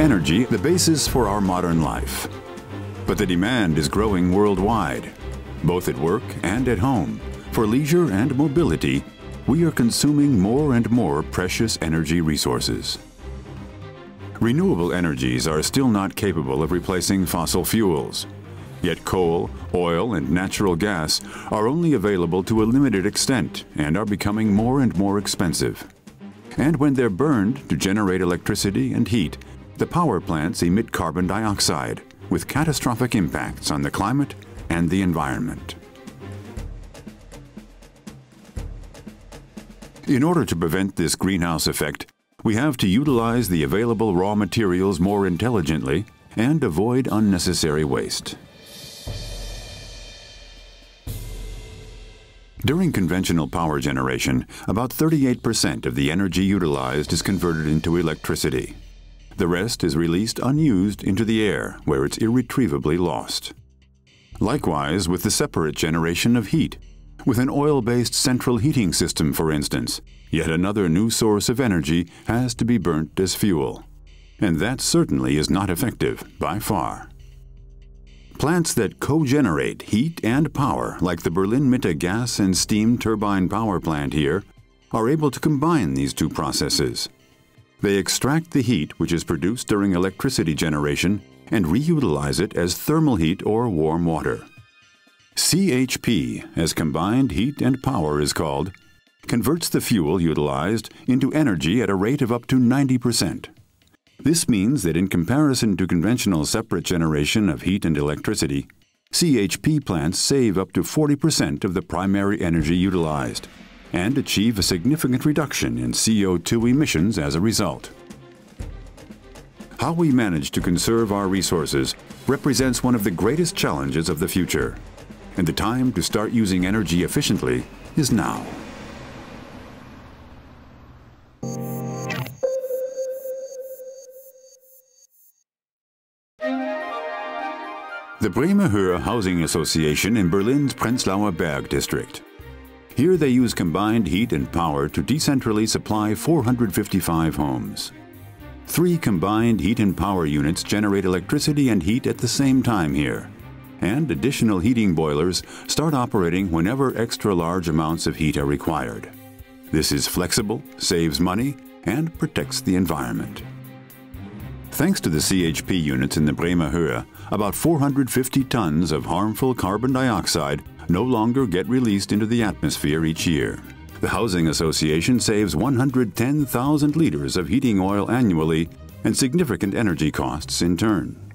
energy the basis for our modern life. But the demand is growing worldwide, both at work and at home. For leisure and mobility, we are consuming more and more precious energy resources. Renewable energies are still not capable of replacing fossil fuels. Yet coal, oil, and natural gas are only available to a limited extent and are becoming more and more expensive. And when they're burned to generate electricity and heat, the power plants emit carbon dioxide, with catastrophic impacts on the climate and the environment. In order to prevent this greenhouse effect, we have to utilize the available raw materials more intelligently and avoid unnecessary waste. During conventional power generation, about 38% of the energy utilized is converted into electricity. The rest is released unused into the air, where it's irretrievably lost. Likewise with the separate generation of heat. With an oil-based central heating system, for instance, yet another new source of energy has to be burnt as fuel. And that certainly is not effective, by far. Plants that co-generate heat and power, like the Berlin Mitte gas and steam turbine power plant here, are able to combine these two processes. They extract the heat which is produced during electricity generation and reutilize it as thermal heat or warm water. CHP, as combined heat and power is called, converts the fuel utilized into energy at a rate of up to 90%. This means that in comparison to conventional separate generation of heat and electricity, CHP plants save up to 40% of the primary energy utilized and achieve a significant reduction in CO2 emissions as a result. How we manage to conserve our resources represents one of the greatest challenges of the future, and the time to start using energy efficiently is now. The Bremer Housing Association in Berlin's Prenzlauer Berg district. Here they use combined heat and power to decentrally supply 455 homes. Three combined heat and power units generate electricity and heat at the same time here. And additional heating boilers start operating whenever extra large amounts of heat are required. This is flexible, saves money, and protects the environment. Thanks to the CHP units in the Bremer Höhe, about 450 tons of harmful carbon dioxide no longer get released into the atmosphere each year. The Housing Association saves 110,000 liters of heating oil annually and significant energy costs in turn.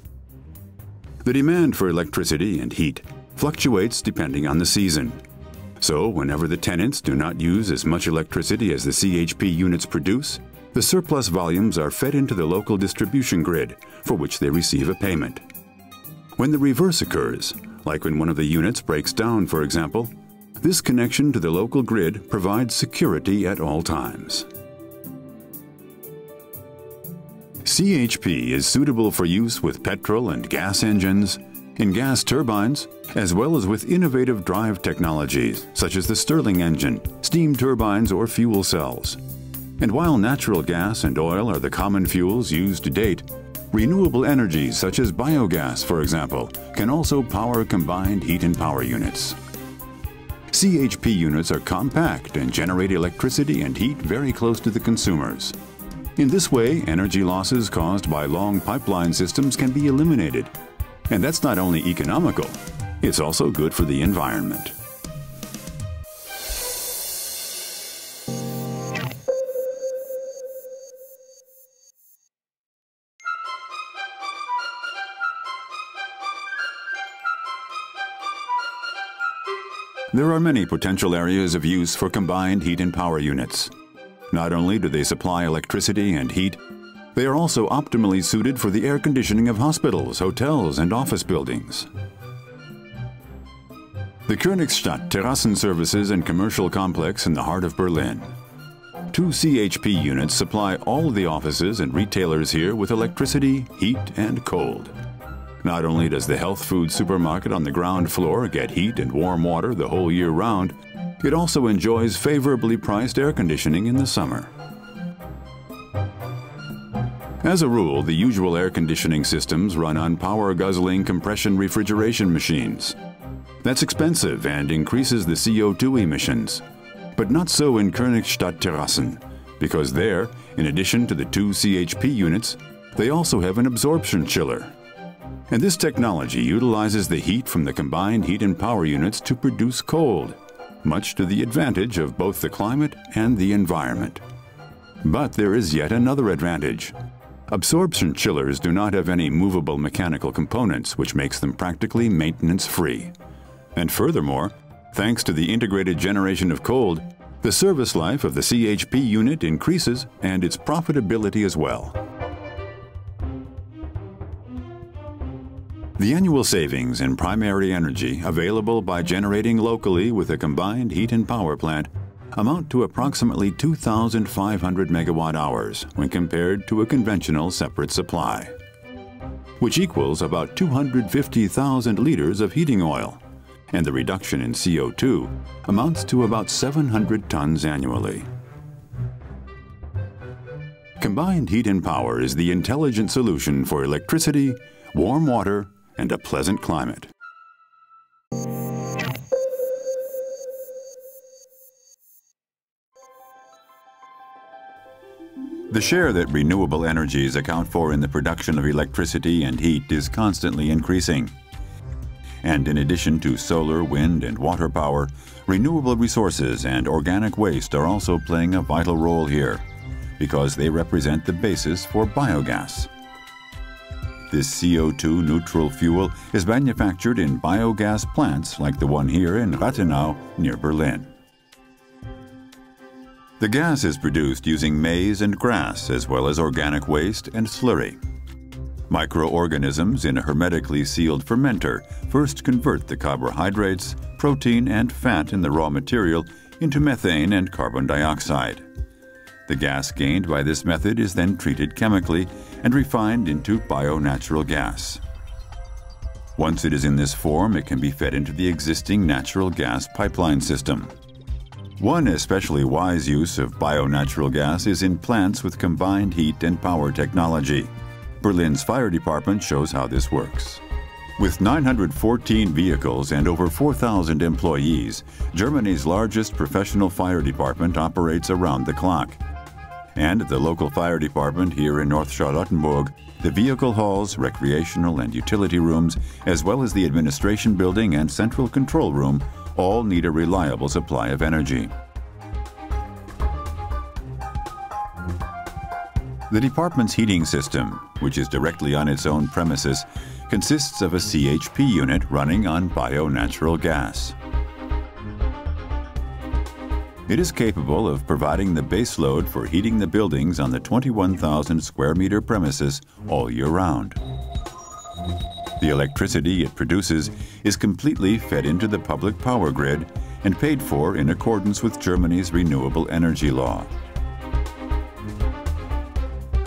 The demand for electricity and heat fluctuates depending on the season. So, whenever the tenants do not use as much electricity as the CHP units produce, the surplus volumes are fed into the local distribution grid, for which they receive a payment. When the reverse occurs, like when one of the units breaks down, for example, this connection to the local grid provides security at all times. CHP is suitable for use with petrol and gas engines, in gas turbines, as well as with innovative drive technologies such as the Stirling engine, steam turbines, or fuel cells. And while natural gas and oil are the common fuels used to date, Renewable energies such as biogas, for example, can also power combined heat and power units. CHP units are compact and generate electricity and heat very close to the consumers. In this way, energy losses caused by long pipeline systems can be eliminated. And that's not only economical, it's also good for the environment. There are many potential areas of use for combined heat and power units. Not only do they supply electricity and heat, they are also optimally suited for the air conditioning of hospitals, hotels, and office buildings. The Königstadt Terrassen Services and Commercial Complex in the heart of Berlin. Two CHP units supply all of the offices and retailers here with electricity, heat, and cold. Not only does the health food supermarket on the ground floor get heat and warm water the whole year round, it also enjoys favorably priced air conditioning in the summer. As a rule, the usual air conditioning systems run on power-guzzling compression refrigeration machines. That's expensive and increases the CO2 emissions. But not so in Königstadt Terrassen, because there, in addition to the two CHP units, they also have an absorption chiller. And this technology utilizes the heat from the combined heat and power units to produce cold, much to the advantage of both the climate and the environment. But there is yet another advantage. Absorption chillers do not have any movable mechanical components, which makes them practically maintenance-free. And furthermore, thanks to the integrated generation of cold, the service life of the CHP unit increases and its profitability as well. The annual savings in primary energy available by generating locally with a combined heat and power plant amount to approximately 2,500 megawatt hours when compared to a conventional separate supply, which equals about 250,000 liters of heating oil, and the reduction in CO2 amounts to about 700 tons annually. Combined heat and power is the intelligent solution for electricity, warm water, and a pleasant climate. The share that renewable energies account for in the production of electricity and heat is constantly increasing. And in addition to solar, wind, and water power, renewable resources and organic waste are also playing a vital role here because they represent the basis for biogas. This CO2 neutral fuel is manufactured in biogas plants like the one here in Rathenow near Berlin. The gas is produced using maize and grass as well as organic waste and slurry. Microorganisms in a hermetically sealed fermenter first convert the carbohydrates, protein, and fat in the raw material into methane and carbon dioxide. The gas gained by this method is then treated chemically and refined into bio-natural gas. Once it is in this form, it can be fed into the existing natural gas pipeline system. One especially wise use of bio-natural gas is in plants with combined heat and power technology. Berlin's fire department shows how this works. With 914 vehicles and over 4,000 employees, Germany's largest professional fire department operates around the clock and the local fire department here in North Charlottenburg, the vehicle halls, recreational and utility rooms, as well as the administration building and central control room, all need a reliable supply of energy. The department's heating system, which is directly on its own premises, consists of a CHP unit running on bio-natural gas. It is capable of providing the base load for heating the buildings on the 21,000 square meter premises all year round. The electricity it produces is completely fed into the public power grid and paid for in accordance with Germany's renewable energy law.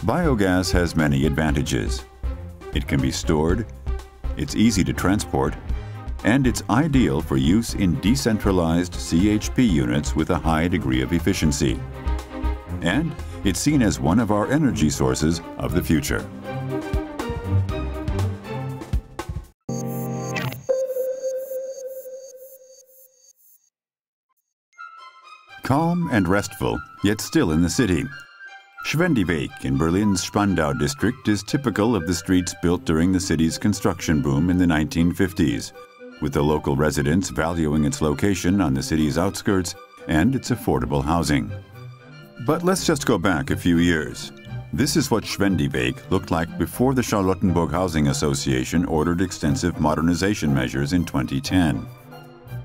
Biogas has many advantages. It can be stored, it's easy to transport, and it's ideal for use in decentralized CHP units with a high degree of efficiency. And it's seen as one of our energy sources of the future. Calm and restful, yet still in the city. Schwendyweg in Berlin's Spandau district is typical of the streets built during the city's construction boom in the 1950s with the local residents valuing its location on the city's outskirts and its affordable housing. But let's just go back a few years. This is what Schwendyweg looked like before the Charlottenburg Housing Association ordered extensive modernization measures in 2010.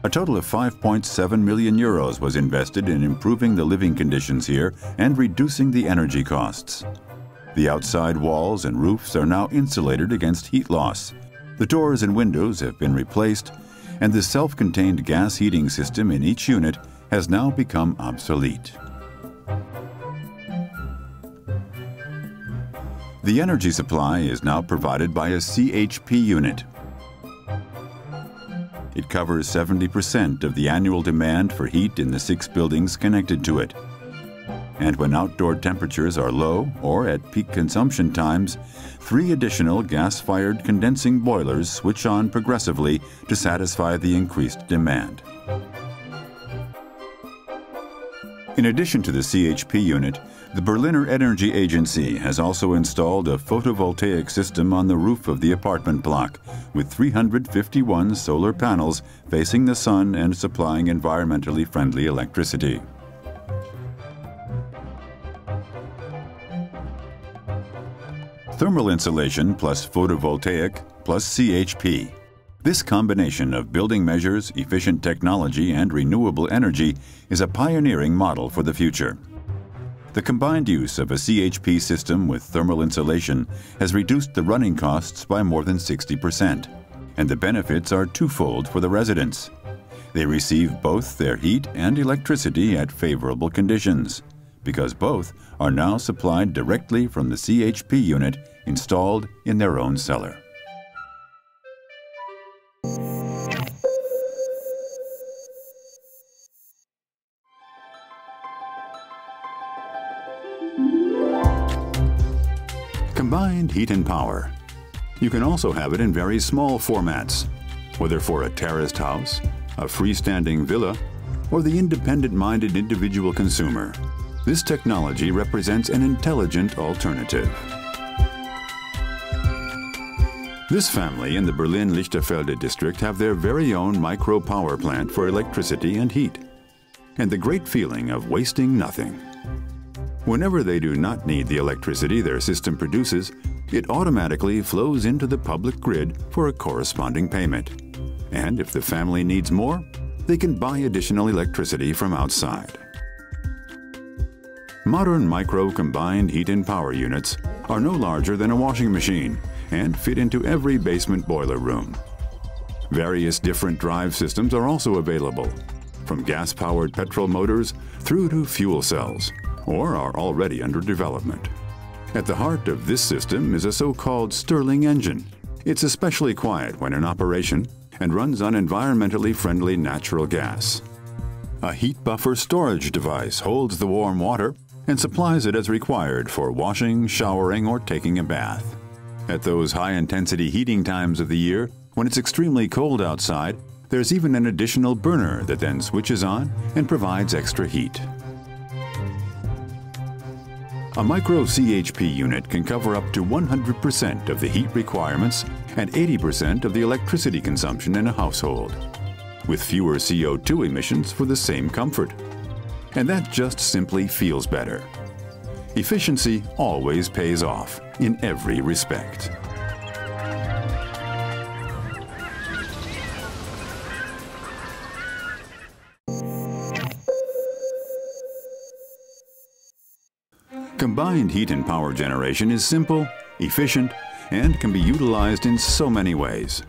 A total of 5.7 million euros was invested in improving the living conditions here and reducing the energy costs. The outside walls and roofs are now insulated against heat loss, the doors and windows have been replaced, and the self-contained gas heating system in each unit has now become obsolete. The energy supply is now provided by a CHP unit. It covers 70% of the annual demand for heat in the six buildings connected to it. And when outdoor temperatures are low or at peak consumption times, three additional gas fired condensing boilers switch on progressively to satisfy the increased demand. In addition to the CHP unit, the Berliner Energy Agency has also installed a photovoltaic system on the roof of the apartment block with 351 solar panels facing the sun and supplying environmentally friendly electricity. Thermal insulation plus photovoltaic plus CHP. This combination of building measures, efficient technology, and renewable energy is a pioneering model for the future. The combined use of a CHP system with thermal insulation has reduced the running costs by more than 60%, and the benefits are twofold for the residents. They receive both their heat and electricity at favorable conditions, because both are now supplied directly from the CHP unit installed in their own cellar. Combined heat and power. You can also have it in very small formats, whether for a terraced house, a freestanding villa, or the independent-minded individual consumer. This technology represents an intelligent alternative. This family in the Berlin-Lichterfelde district have their very own micro power plant for electricity and heat, and the great feeling of wasting nothing. Whenever they do not need the electricity their system produces, it automatically flows into the public grid for a corresponding payment. And if the family needs more, they can buy additional electricity from outside. Modern micro combined heat and power units are no larger than a washing machine and fit into every basement boiler room. Various different drive systems are also available, from gas-powered petrol motors through to fuel cells, or are already under development. At the heart of this system is a so-called Stirling engine. It's especially quiet when in operation and runs on environmentally friendly natural gas. A heat buffer storage device holds the warm water and supplies it as required for washing, showering, or taking a bath. At those high-intensity heating times of the year, when it's extremely cold outside, there's even an additional burner that then switches on and provides extra heat. A micro CHP unit can cover up to 100% of the heat requirements and 80% of the electricity consumption in a household, with fewer CO2 emissions for the same comfort. And that just simply feels better. Efficiency always pays off in every respect. Combined heat and power generation is simple, efficient, and can be utilized in so many ways.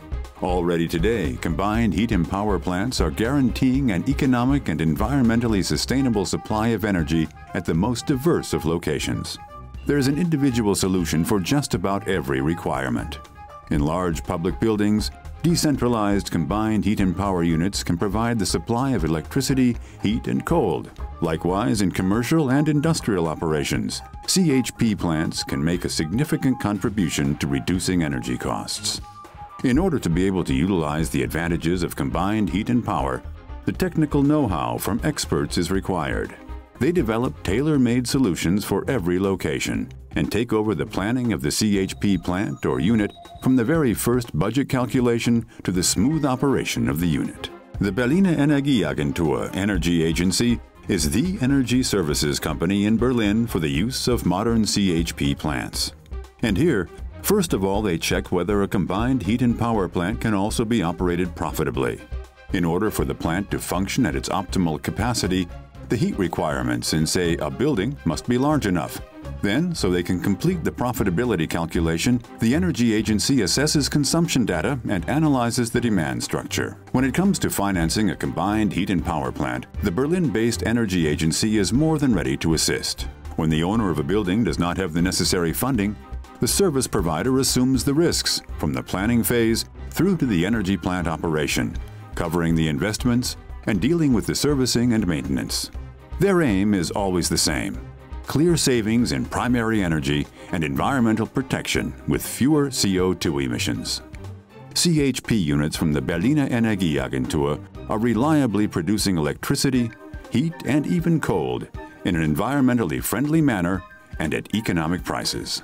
Already today, combined heat and power plants are guaranteeing an economic and environmentally sustainable supply of energy at the most diverse of locations. There is an individual solution for just about every requirement. In large public buildings, decentralized combined heat and power units can provide the supply of electricity, heat, and cold. Likewise, in commercial and industrial operations, CHP plants can make a significant contribution to reducing energy costs. In order to be able to utilize the advantages of combined heat and power, the technical know-how from experts is required. They develop tailor-made solutions for every location and take over the planning of the CHP plant or unit from the very first budget calculation to the smooth operation of the unit. The Berliner Energieagentur Energy Agency is the energy services company in Berlin for the use of modern CHP plants. And here, first of all, they check whether a combined heat and power plant can also be operated profitably. In order for the plant to function at its optimal capacity, the heat requirements in, say, a building must be large enough. Then, so they can complete the profitability calculation, the Energy Agency assesses consumption data and analyzes the demand structure. When it comes to financing a combined heat and power plant, the Berlin-based Energy Agency is more than ready to assist. When the owner of a building does not have the necessary funding, the service provider assumes the risks from the planning phase through to the energy plant operation, covering the investments, and dealing with the servicing and maintenance. Their aim is always the same clear savings in primary energy and environmental protection with fewer CO2 emissions. CHP units from the Berliner Energieagentur are reliably producing electricity, heat, and even cold in an environmentally friendly manner and at economic prices.